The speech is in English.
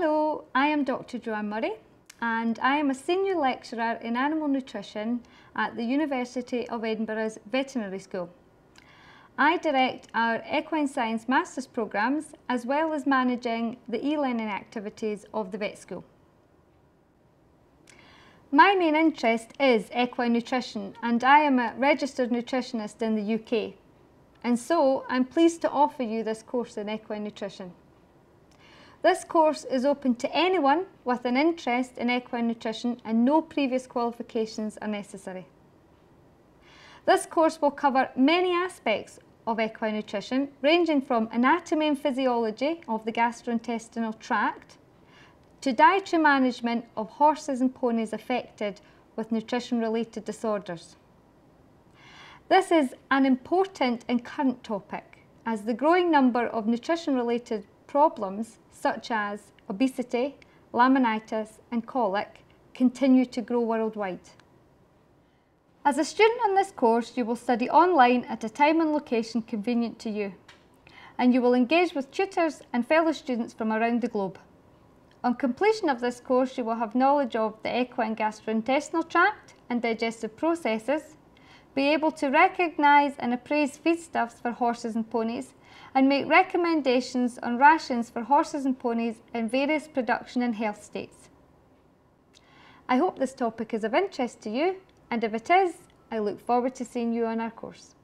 Hello, I am Dr Jo-Anne Murray and I am a Senior Lecturer in Animal Nutrition at the University of Edinburgh's Veterinary School. I direct our Equine Science Masters programmes as well as managing the e-learning activities of the vet school. My main interest is equine nutrition and I am a registered nutritionist in the UK and so I'm pleased to offer you this course in equine nutrition. This course is open to anyone with an interest in equine nutrition and no previous qualifications are necessary. This course will cover many aspects of equine nutrition ranging from anatomy and physiology of the gastrointestinal tract to dietary management of horses and ponies affected with nutrition related disorders. This is an important and current topic as the growing number of nutrition related problems such as obesity, laminitis and colic continue to grow worldwide. As a student on this course you will study online at a time and location convenient to you and you will engage with tutors and fellow students from around the globe. On completion of this course, you will have knowledge of the equine gastrointestinal tract and digestive processes, be able to recognise and appraise feedstuffs for horses and ponies, and make recommendations on rations for horses and ponies in various production and health states. I hope this topic is of interest to you, and if it is, I look forward to seeing you on our course.